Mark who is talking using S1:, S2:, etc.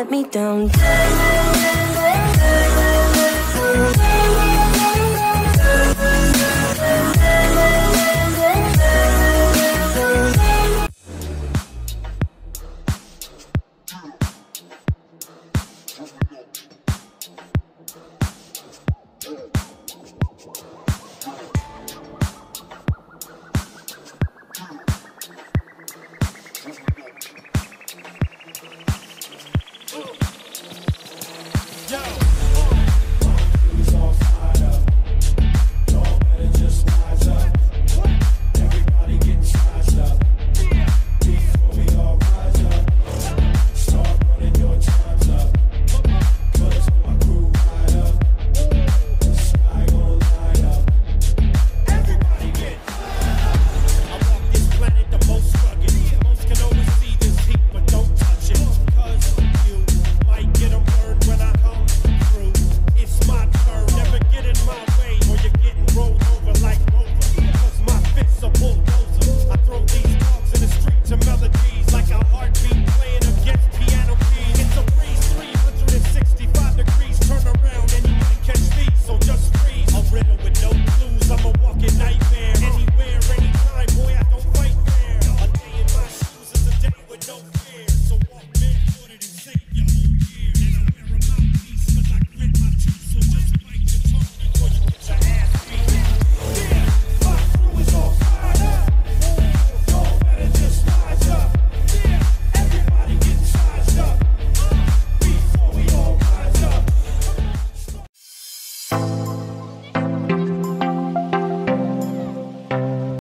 S1: let me down.
S2: Yo.